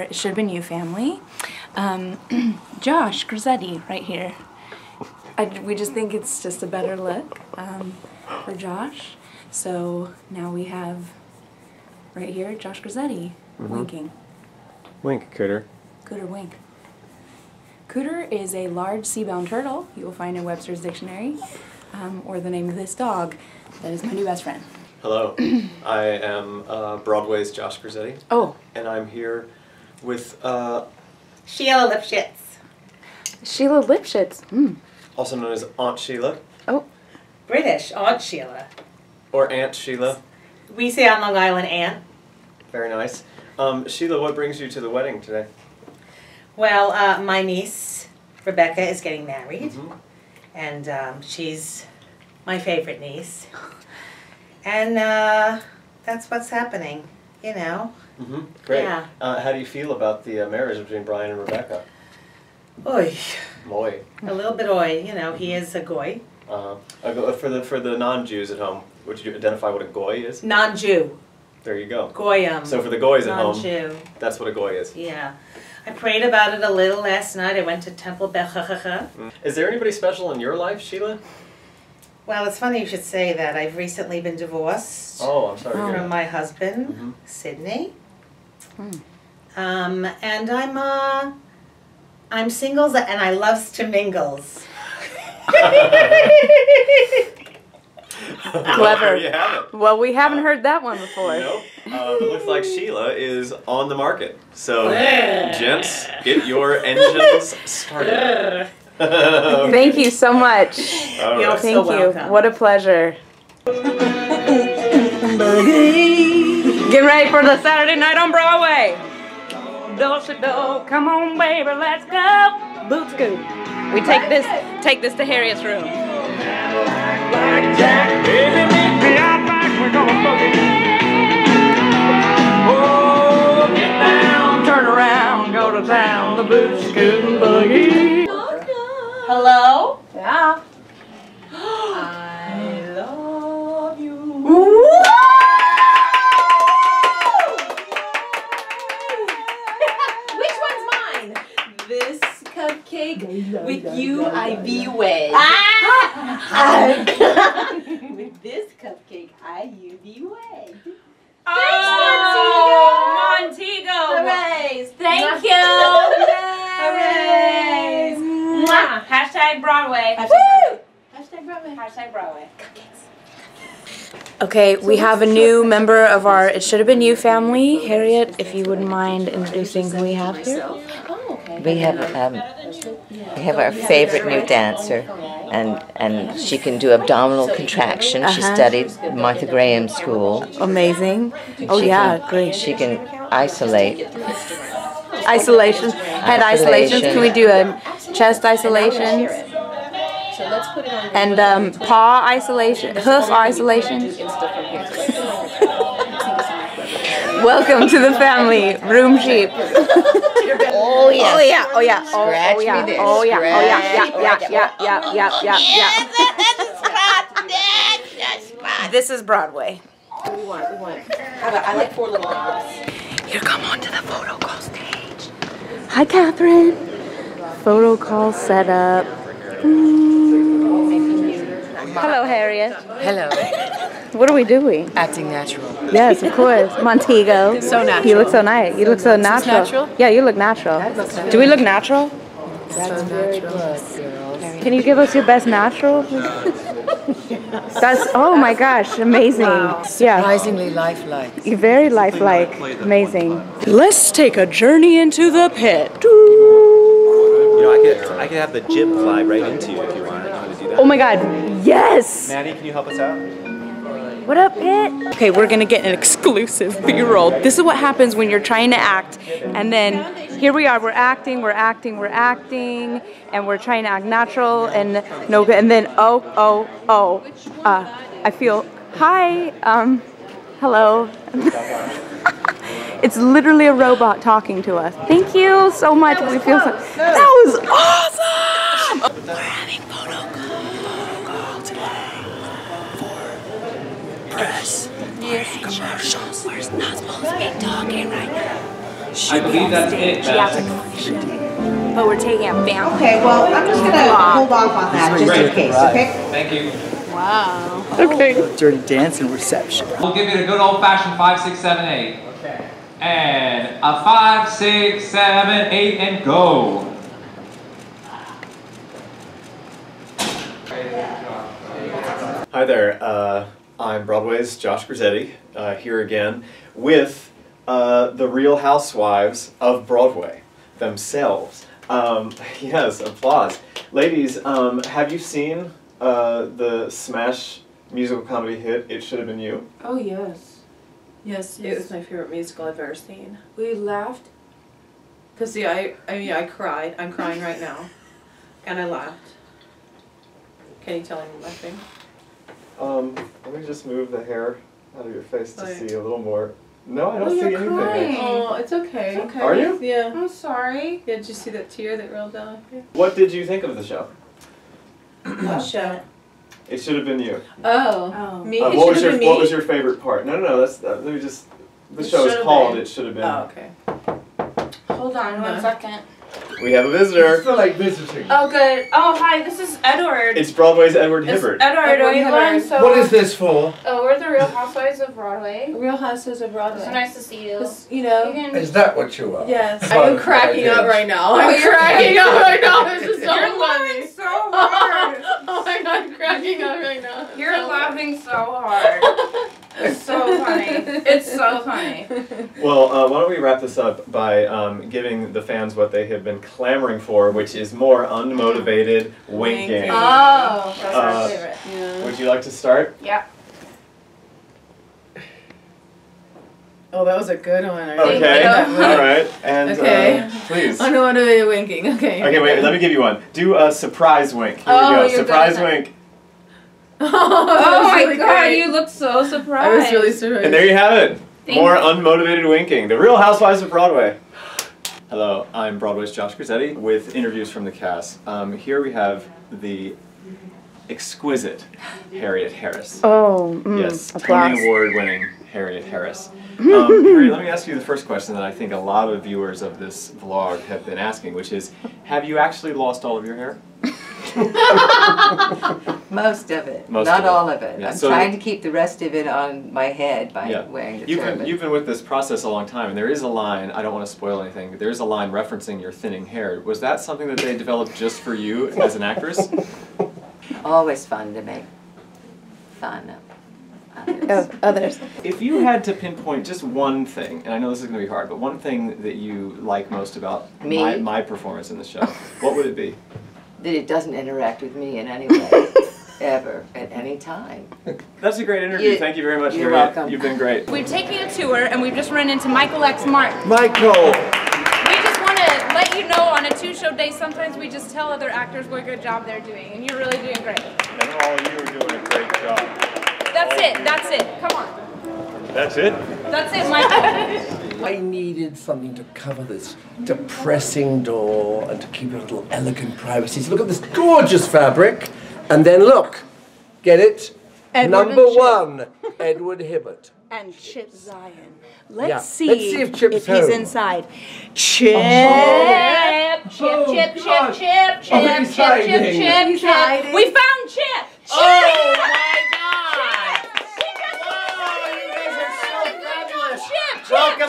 It Should Have Been You family. Um, Josh Grisetti, right here. I, we just think it's just a better look um, for Josh. So now we have right here Josh Grisetti winking. Wink, Cooter. Cooter wink. Cooter is a large sea-bound turtle you will find in Webster's dictionary, um, or the name of this dog that is my new best friend. Hello, I am uh, Broadway's Josh Grisetti, Oh, and I'm here with uh, Sheila Lipschitz. Sheila Lipschitz. Mm. also known as Aunt Sheila Oh, British, Aunt Sheila. or Aunt Sheila. We say on Long Island Aunt. Very nice. Um, Sheila, what brings you to the wedding today? Well, uh, my niece, Rebecca, is getting married. Mhm. And um, she's my favorite niece. And uh, that's what's happening, you know. Mm-hmm. Great. Yeah. Uh, how do you feel about the uh, marriage between Brian and Rebecca? Oy. Moy. A little bit oy, you know, he is a goy. Uh, a go- for the for the non-Jews at home, would you identify what a goy is? Non Jew. There you go. Goyim. So for the goys at home, that's what a goy is. Yeah. I prayed about it a little last night. I went to Temple Bechachacha. Mm. Is there anybody special in your life, Sheila? Well, it's funny you should say that. I've recently been divorced. Oh, I'm sorry. to hear from that. my husband, Mhm. Sydney. Hmm. Um, and I'm uh, I'm singles and I loves to mingles. Clever. there you have it. well, we haven't heard that one before. Nope. Uh, it looks like Sheila is on the market. So, gents, get your engines started. All Thank you so much. right. You're Thank so you. welcome. What a pleasure. Get ready for the Saturday night on Broadway. Do do, come on, baby, let's go. Boot scoot. We take this, take this to Harriet's room. Blackjack, baby, meet me out back. We're gonna boogie. Oh, get down, turn around, go to town. The boot scootin' boogie. Hello. Yeah. I love you. Which one's mine? This cupcake with you, I be wed. with this cupcake, I you be wed. Oh, Montego. Hooray! Thank you. Hooray! Mwah. Hashtag Broadway. Hashtag Broadway. Hashtag Broadway. Okay, we have a new member of our It Should Have Been You family. Harriet, if you wouldn't mind introducing who we have here. Oh. We have um, we have our favorite new dancer, and and she can do abdominal contraction. She Uh-huh. studied Martha Graham School. Amazing. Oh she yeah, can, great. She can isolate. Isolation. Head isolations. Can we do a chest isolation? So let's put it on. And um, paw isolation, hoof isolation. Welcome to the family, room sheep. Oh yes. Oh yeah, oh yeah, oh, Scratch oh yeah, oh yeah, oh yeah, yeah, scratch. yeah, yeah, yeah, yeah, yeah, yeah. This is Broadway. What do we want? We want. I, I like four little things. Here, come on to the photo call stage. Hi, Catherine. Photo call set up. Hello, Harriet. Hello. What are we doing? Acting natural. Yes, of course. Montego. So natural. You look so nice. You look so natural. natural? Yeah, you look natural. Do we look natural? So natural, girls. Can you give us your best natural? That's oh my gosh, amazing. Yeah, Surprisingly lifelike. very lifelike. Amazing. Let's take a journey into the pit. You know, I could I could have the jib fly right into you if you want. You want to do that? Oh my god, yes! Maddie, can you help us out? What up, Pit? Okay, we're gonna get an exclusive B-roll. This is what happens when you're trying to act, and then here we are. We're acting, we're acting, we're acting, and we're trying to act natural and no good. And then oh, oh, oh, uh, I feel hi, um, hello. it's literally a robot talking to us. Thank you so much. We feel so. That was awesome. We're having photo call today for press. Yes. Commercials. We're not supposed to be talking right now. I believe that's it, Yeah, Beth. but we're taking a family. Okay, well, I'm just gonna hold off on that just in case, okay? Thank you. Wow. Okay. Dirty dancing reception. We'll give it a good old fashioned five, six, seven, eight. Okay. And a five, six, seven, eight, and go. Hi there. Uh, I'm Broadway's Josh Grisetti, uh, here again with uh, the Real Housewives of Broadway themselves. Um, yes, applause. Ladies, um, have you seen uh, the smash musical comedy hit "It Should Have Been You"? Oh yes. Yes, yes. it was my favorite musical I've ever seen. We laughed. Cause see, I I mean I cried. I'm crying right now, and I laughed. Can you tell I'm laughing? Um, let me just move the hair out of your face to Oh, see a little more. No, I don't Oh, see you're anything. crying. Oh, it's okay. It's okay. Are you? Yeah. I'm sorry. Yeah, did you see that tear that rolled down? Yeah. What did you think of the show? What show? It should have been you. Oh. Oh. Me? Uh, It what was your been me? What was your favorite part? No, no, no. That's uh, let me just. The It show is called been. "It Should Have Been." Oh, okay. Hold on one No. second. We have a visitor. feel like visiting. Oh, good. Oh, hi. This is Edward. It's Broadway's Edward It's Hibbert. Edward. Edward we learned Hibbert. so. What is this for? Oh, we're the Real Housewives of Broadway. Real Houses of Broadway. So nice to see you. You know. You can- Is that what you are? Yes. Fun I'm cracking up right now. Oh, I'm cracking up right now. This is so You're funny. laughing so hard. oh my god, I'm cracking up right now. You're laughing so hard. It's so funny. It's so funny. Well, uh, why don't we wrap this up by um, giving the fans what they have been clamoring for, which is more unmotivated winking. Oh, that's Uh, our favorite. Yeah. Would you like to start? Yeah. Oh, that was a good one. I Okay. like that All one. right. And Okay. uh, please. Unmotivated winking. Okay. Okay, wait. Let me give you one. Do a surprise wink. Here Oh, we go. you're Surprise at wink. oh, Oh my god, you look so surprised. I was really surprised. And there you have it. Thank More you. unmotivated winking. The Real Housewives of Broadway. Hello, I'm Broadway's Josh Grisetti with interviews from the cast. Um, here we have the exquisite Harriet Harris. Oh, mm, yes, applause. Tony Award winning Harriet Harris. Um, Harriet, let me ask you the first question that I think a lot of viewers of this vlog have been asking, which is, have you actually lost all of your hair? Most of it, Most not of it. all of it. Yeah, I'm so- trying to keep the rest of it on my head by Yeah. wearing the You've been, you've been with this process a long time, and there is a line, I don't want to spoil anything, but there is a line referencing your thinning hair. Was that something that they developed just for you as an actress? Always fun to make fun of others. Of others. If you had to pinpoint just one thing, and I know this is going to be hard, but one thing that you like most about Me? my, my performance in the show, what would it be? That it doesn't interact with me in any way, ever, at any time. That's a great interview. You- Thank you very much, you're Harriet. welcome. You've been great. We're taking a tour and we've just run into Michael X. Martin. Michael! We just want to let you know on a two-show day, sometimes we just tell other actors what a good job they're doing, and you're really doing great. And all you are doing a great job. That's it. That's it. Come on. That's it? That's it, Michael. I needed something to cover this depressing door and to keep a little elegant privacy. So look at this gorgeous fabric, and then look, get it? Edward Number one, Edward Hibbert. and Chip Zien. Let's Yeah. see, Let's see if Chip's if he's home. inside. Chip, Chip, Chip, Oh, Chip, God. Chip, Chip, Oh, Chip, Chip. Oh, Chip, Chip, Chip. We found Chip. Oh Chip! my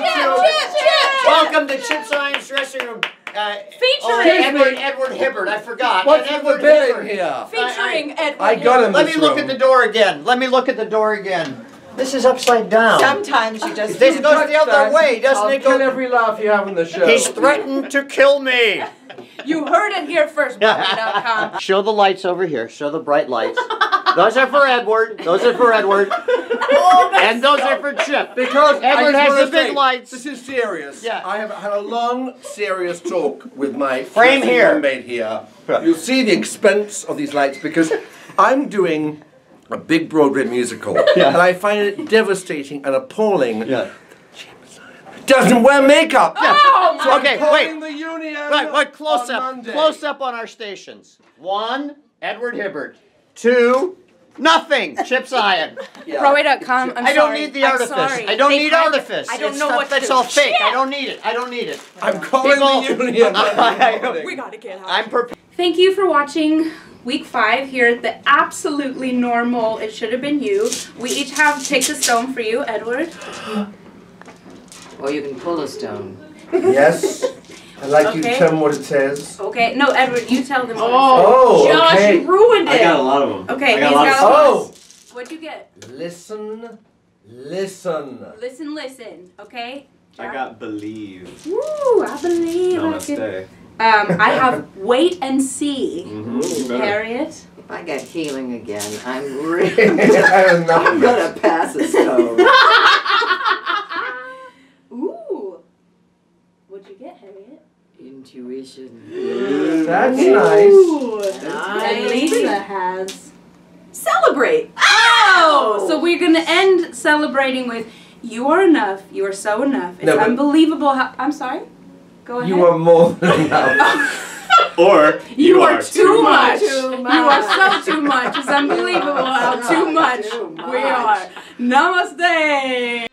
Welcome Chip, to Chip, Chip. welcome to Chip Zien's dressing room. Uh, oh, Featuring- Edward Edward Hibbert. I forgot. What's Edward the bill Hibbert. here? Featuring Edward. I got him Let this me look room. at the door again. Let me look at the door again. This is upside down. Sometimes you just This goes the other way, doesn't I'll it? kill Go. every laugh you have in the show. He's threatened to kill me. You heard it here first, Broadway.com. Show the lights over here. Show the bright lights. Those are for Edward. Those are for Edward. and those are for Chip. Because Edward has the big lights. This is serious. Yeah. I have had a long, serious talk with my Frame here. roommate here. You'll see the expense of these lights because I'm doing a big Broadway musical, and I find it devastating and appalling. Yeah. Doesn't wear makeup. Oh, So I'm Okay, wait. the union. Right, right, close on up. Monday. Close up on our stations. One, Edward Hibbert. Two, Nothing. Chip Zien. Broadway.com. I'm I don't sorry. need the I'm artifice. sorry. I don't They need kind of- artifice. I don't It's know stuff what that's do. all fake. I don't need it. I don't need it. I'm calling People- the union. We gotta get out. I'm prepared. Thank you for watching week five here at the absolutely normal It Should Have Been You. We each have Take the Stone for you, Edward. Or you can pull a stone. yes. I'd like you to Okay. tell me what it says. Okay, no, Edward, you tell them. what it Oh, says. Josh, okay. you ruined it. I got a lot of them. Okay, I got he's a lot got of a. Oh! What'd you get? Listen, listen. Listen, listen, okay? I got believe. Woo, I believe I can. Namaste. Um, I have wait and see. Mm-hmm. Harriet. I get healing again, I'm really. I don't I'm gonna pass a stone. Ooh. What'd you get, Harriet? Intuition. That's nice. Ooh. Nice. And Lisa has. Celebrate. Oh! So we're gonna end celebrating with you are enough. You are so enough. It's No, unbelievable how. I'm sorry. Go ahead. You are more than enough. Or You are too much. Too You are so too much. It's unbelievable how too much Too we are. Namaste.